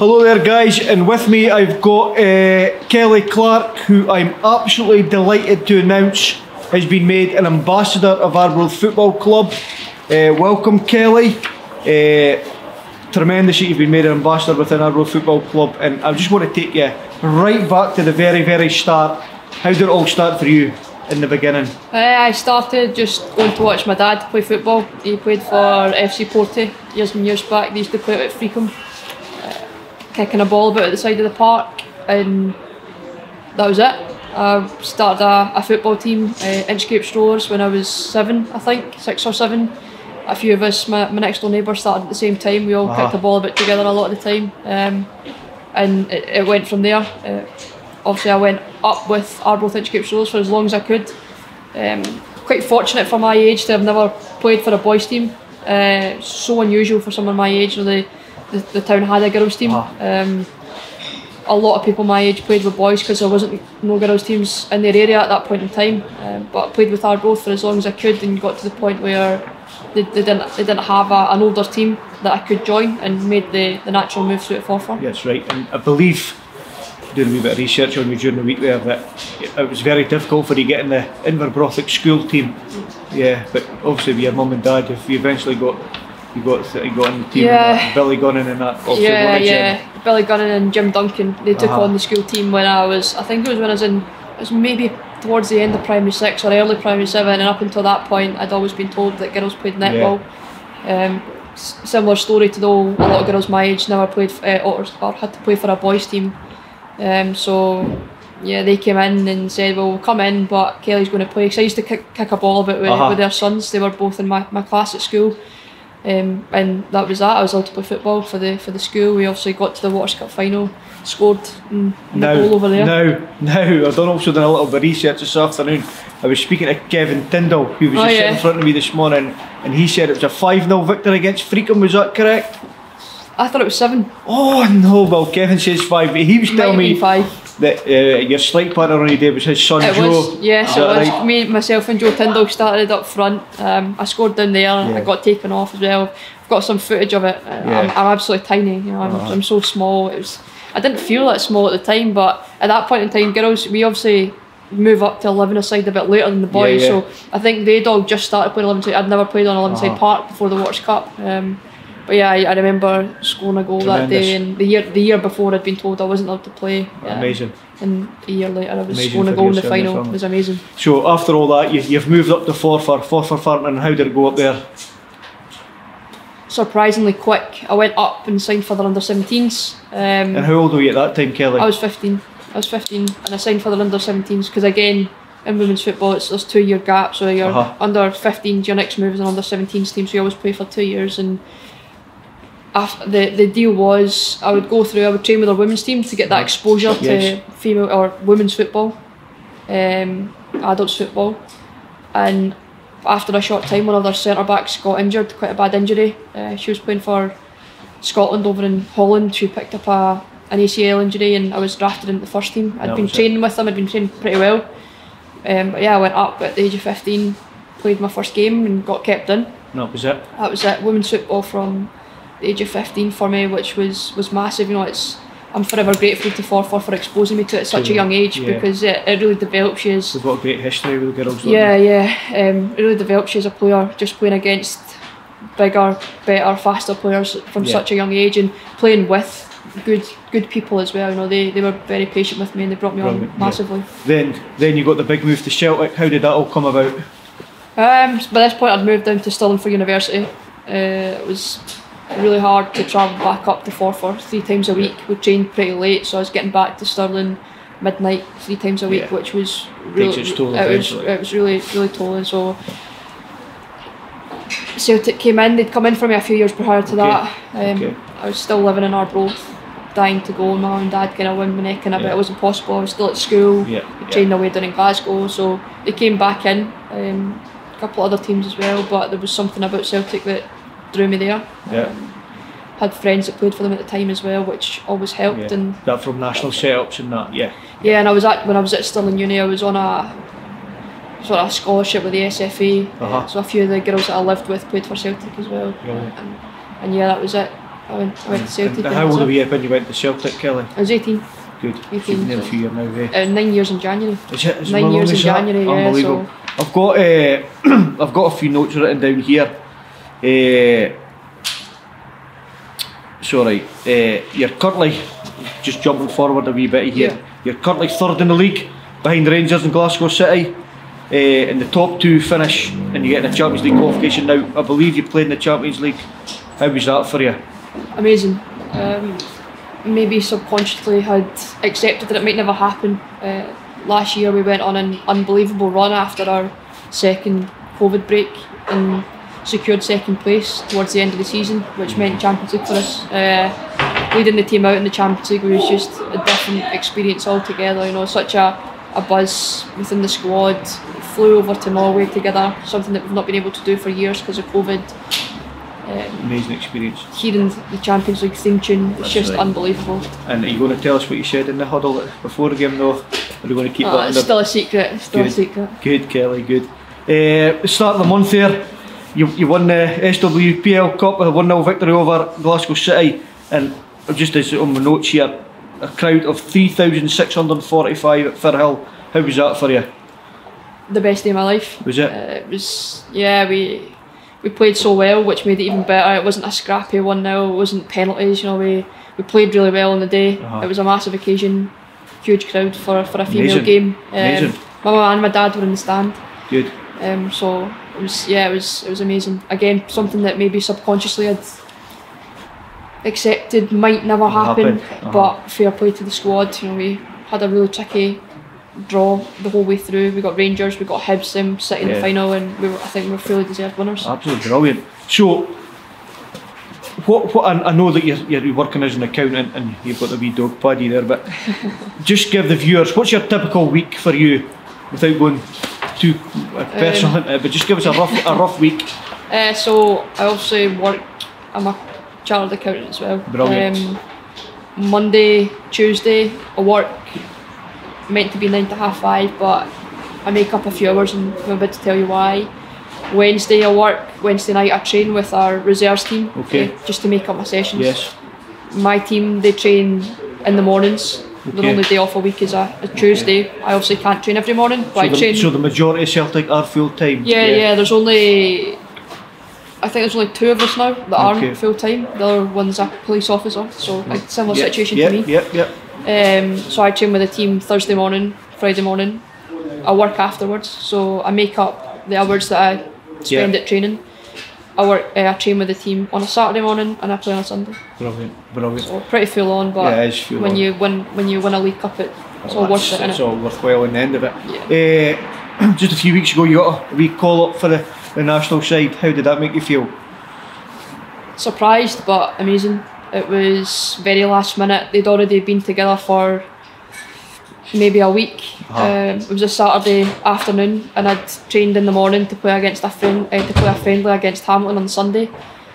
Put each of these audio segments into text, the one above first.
Hello there, guys, and with me I've got uh, Kelly Clark, who I'm absolutely delighted to announce has been made an ambassador of Arbroath Football Club. Uh, welcome, Kelly. Uh, tremendous that you've been made an ambassador within Arbroath Football Club, and I just want to take you right back to the very, very start. How did it all start for you in the beginning? Uh, I started just going to watch my dad play football. He played for FC Porto years and years back. They used to play at uh, kicking a ball about at the side of the park, and that was it. I started a, a football team, uh, Inchcape Strollers, when I was seven, I think, six or seven. A few of us, my, my next door neighbour, started at the same time. We all Uh-huh. kicked the ball about together a lot of the time, um, and it, it went from there. Uh, obviously, I went up with Arbroath Inchcape Strollers for as long as I could. Um, quite fortunate for my age to have never played for a boys team. Uh, so unusual for someone my age. You know, the, the the town had a girls team. Ah. Um, a lot of people my age played with boys because there wasn't no girls teams in their area at that point in time. Um, but I played with our Arbroath for as long as I could and got to the point where they, they didn't they didn't have a, an older team that I could join and made the, the natural move to it Forfar. Yes, right. And I believe, doing a wee bit of research on you during the week there, that it was very difficult for you getting the Inverbrothock school team. Yeah, but obviously with your mum and dad, if you eventually got you got you got in the team, Yeah. that, Billy Gunning and that. Obviously Yeah, yeah. Billy Gunning and Jim Duncan. They took Uh-huh. on the school team when I was. I think it was when I was in. It was maybe towards the end of primary six or early primary seven, and up until that point, I'd always been told that girls played netball. Um, s- similar story to though a lot of girls my age never played uh, or, or had to play for a boys team. Um, so yeah, they came in and said, "Well, we'll come in, but Kelly's going to play." Because I used to kick, kick a ball about with, Uh-huh. with their sons. They were both in my, my class at school. Um, and that was that. I was allowed to play football for the for the school. We obviously got to the Watters Cup final, scored in, in Now, the goal over there. now, now, I've done also done a little bit of research this afternoon. I was speaking to Kevin Tyndall, who was Oh, just sitting in front of me this morning, and he said it was a 5 0 victory against Friockheim, was that correct? I thought it was seven. Oh no, well, Kevin says 5, but he was telling me five. That uh, your slight partner on your day was his son It Joe. was yes, it was. right? Me, myself, and Joe Tyndall started up front. Um, I scored down there. Yeah. I got taken off as well. I've got some footage of it. Uh, I'm, I'm absolutely tiny. You know, I'm, Uh-huh. I'm so small. It was. I didn't feel that small at the time, but at that point in time, girls, we obviously move up to 11 aside a bit later than the boys. yeah. So I think they'd all just started playing 11 side. I'd never played on 11 Uh-huh. side park before the Watters Cup. Um, but yeah, I, I remember scoring a goal that day, and the year the year before I'd been told I wasn't allowed to play. um, Amazing. And a year later, I was Amazing scoring a goal in the final. It was amazing. So after all that, you, you've moved up to Forfar, Forfar Farmington. How did it go up there? Surprisingly quick. I went up and signed for the under 17s. Um, And how old were you at that time, Kelly? I was 15. I was 15 and I signed for the under 17s because again, in women's football, it's there's two year gap. So you're Uh-huh. under 15s, your next move is an under 17s team. So you always play for two years. And after the the deal was, I would go through. I would train with our women's team to get that exposure Yes. to female or women's football, um, adults football, and after a short time, one of their centre backs got injured, quite a bad injury. Uh, she was playing for Scotland over in Holland. She picked up a an ACL injury, and I was drafted into the first team. I'd That been was it. training with them. I'd been training pretty well. Um, but yeah, I went up at the age of fifteen, played my first game, and got kept in. that was it. That was it. Women's football from the age of fifteen for me, which was was massive. You know, it's I'm forever grateful to Forfar for exposing me to it at such a young age Yeah. because it, it really develops you as We've got a great history with the girls. yeah, yeah. Um, it really develops you as a player, just playing against bigger, better, faster players from Yeah. such a young age and playing with good good people as well. You know, they, they were very patient with me and they brought me Brilliant, on yeah. massively. Then, then you got the big move to Celtic. How did that all come about? Um, by this point, I'd moved down to Stirling for university. Uh, it was really hard to travel back up to Forfar three times a week. We trained pretty late, so I was getting back to Stirling midnight three times a week, Yeah. which was really it was it was really really tolling. So Celtic came in. They'd come in for me a few years prior to Okay. that. Um, Okay. I was still living in Arbroath, dying to go. My mum and dad kind of wind my neck in a bit. It wasn't possible. I was still at school. Yeah, We yeah. trained away down in Glasgow, so they came back in. Um, a couple of other teams as well, but there was something about Celtic that drew me there. Yeah. Um, had friends that played for them at the time as well, which always helped. Yeah. And That from national setups and that. Yeah. yeah, and I was at when I was at Stirling Uni, I was on a sort of scholarship with the SFA. Uh-huh. So a few of the girls that I lived with played for Celtic as well. Brilliant. And, and yeah, that was it. I went, I went to Celtic. And how old were you when you went to Celtic, Kelly? I was 18. Good. 18, You've been there a few years now, eh? Uh, nine years in January. Is it, is Nine years in? January, yeah, Unbelievable. so- I've got uh, I've got a few notes written down here. Uh, sorry, uh, you're currently just jumping forward a wee bit here. Yeah. You're currently third in the league behind Rangers and Glasgow City. Uh, in the top two finish, and you get the Champions League qualification now. I believe you played in the Champions League. How was that for you? Amazing. Um, maybe subconsciously had accepted that it might never happen. Uh, last year we went on an unbelievable run after our second COVID break and secured second place towards the end of the season, which meant Champions League for us. Uh, leading the team out in the Champions League was just a different experience altogether. You know, such a, a buzz within the squad. Flew over to Norway together, something that we've not been able to do for years because of COVID. Um, Amazing experience. hearing the Champions League theme tune, it's That's just right. unbelievable. And are you going to tell us what you said in the huddle before the game, though? Or are you going to keep Uh, that it's under? still a secret, it's still a secret. Good, Kelly, good. Uh, start of the month there, you, you won the SWPL Cup with a 1 0 victory over Glasgow City. And just as on my notes here, a crowd of 3,645 at Firhill. How was that for you? The best day of my life. Was it? Uh, it was, yeah, we we played so well, which made it even better. It wasn't a scrappy 1 0, it wasn't penalties, you know, we, we played really well on the day. Uh-huh. It was a massive occasion, huge crowd for, for a female Amazing. game. Um, Amazing. My mum and my dad were in the stand. Good. Um, so it was yeah, it was it was amazing. Again, something that maybe subconsciously I'd accepted might never happen, happen, uh-huh. but fair play to the squad. You know, we had a really tricky draw the whole way through. We got Rangers, we got Hibs, them City in Yeah. the final, and we were, I think we were fully deserved winners. Absolutely brilliant. So, what, what I, I know that you're, you're working as an accountant and you've got the wee dog paddy there, but just give the viewers what's your typical week for you without going too uh, personal into it, but just give us a rough a rough week. Uh, so I also work. I'm a chartered accountant as well. Brilliant. Um, Monday, Tuesday, I work. Meant to be nine to half five, but I make up a few hours, and I'm about to tell you why. Wednesday, I work. Wednesday night, I train with our reserves team. Okay. uh, just to make up my sessions. Yes. My team, they train in the mornings. Okay. Their only day off a week is a, a Tuesday. I obviously can't train every morning, but So I the, train. so the majority of Celtic are full time. Yeah, yeah, There's only, I think there's only two of us now that Okay. aren't full time. The other one's a police officer, so a similar Yep, situation yep, to me. Yep, yep. Um, so I train with the team Thursday morning, Friday morning. I work afterwards, so I make up the hours that I spend Yeah. at training. I work, uh, I train with the team on a Saturday morning, and I play on a Sunday. Brilliant, brilliant. So pretty full on, but Yeah, it is full when on. you win, when you win a League Cup, it, it's all worth it, It's innit? all worthwhile in the end of it. Uh, just a few weeks ago, you got a wee call up for the, the national side. How did that make you feel? surprised but amazing. It was very last minute. They'd already been together for maybe a week. Uh-huh. Um, it was a Saturday afternoon, and I'd trained in the morning to play against a friend, uh, to play a friendly against Hamilton on Sunday.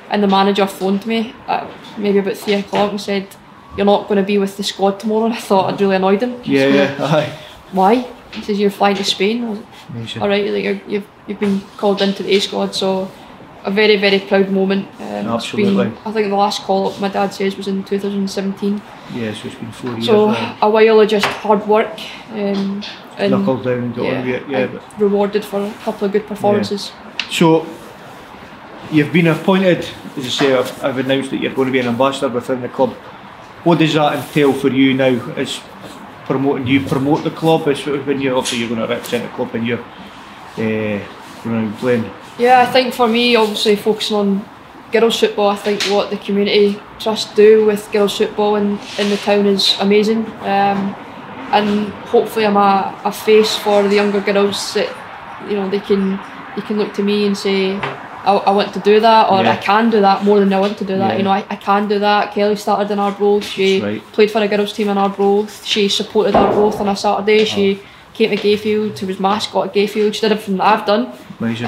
And the manager phoned me at maybe about three o'clock and said, "You're not going to be with the squad tomorrow." And I thought I'd really annoyed him. Yeah, yeah, aye. Why? He says you're flying to Spain. I was like, all right, like you've you've been called into the A squad, so a very very proud moment. Um, Absolutely. Been, I think the last call up my dad says was in 2017. Yeah, so it's been four years So now. a while of just hard work um, and Knuckle down and got yeah, it, yeah. and rewarded for a couple of good performances. But, so, you've been appointed, as I say, I've, I've announced that you're going to be an ambassador within the club. What does that entail for you now? Is promoting, do you promote the club? Is when you obviously you're going to represent the club and you're uh, going to be playing. Yeah, I think for me, obviously focusing on girls football, I think what the community trust do with girls football in, in the town is amazing. Um, and hopefully I'm a, a face for the younger girls that you know they can they can look to me and say I, I want to do that or Yeah. I can do that more than I want to do that. Yeah. You know, I, I can do that. Kelly started in our Arbroath. She right. played for a girls team in our Arbroath. She supported our Arbroath on a Saturday. Oh. She came to Gayfield. She was mascot at Gayfield. She did everything that I've done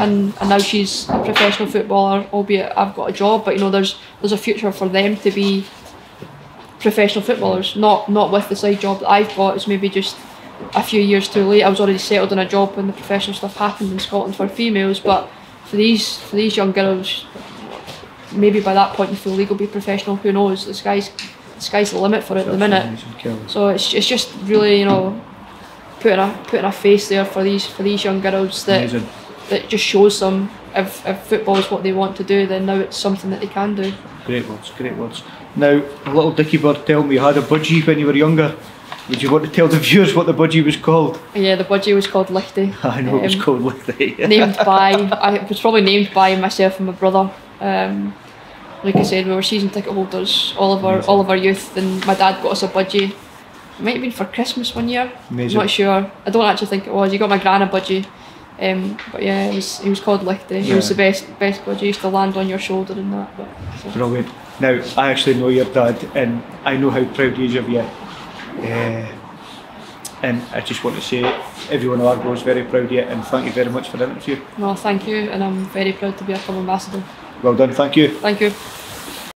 And, and now she's a professional footballer, albeit I've got a job. But you know, there's there's a future for them to be professional footballers, not not with the side job that I've got. It's maybe just a few years too late. I was already settled in a job when the professional stuff happened in Scotland for females, but for these for these young girls, maybe by that point the full league will be professional. Who knows? The sky's the sky's the limit for it at the minute. So it's, it's just really you know putting a putting a face there for these for these young girls that Amazing. That just shows them if, if football is what they want to do, then now it's something that they can do. Great words, great words. Now, a little Dicky Bird told me you had a budgie when you were younger. Would you want to tell the viewers what the budgie was called? Yeah, the budgie was called Lichtie. I know it was Um, called that. named by I it was probably named by myself and my brother. Um, like I said, we were season ticket holders all of our all of our youth, and my dad got us a budgie. It might have been for Christmas one year. Amazing. I'm not sure. I don't actually think it was. He got my gran a budgie. Um, but yeah, it was he was called Lichtie. He was the best best budgie. He used to land on your shoulder and that. But so. Brilliant. Now, I actually know your dad, and I know how proud he is of you. Uh, and I just want to say, everyone at Argo is very proud of you, and thank you very much for the interview. Well, thank you, and I'm very proud to be a club ambassador. Well done, thank you. Thank you.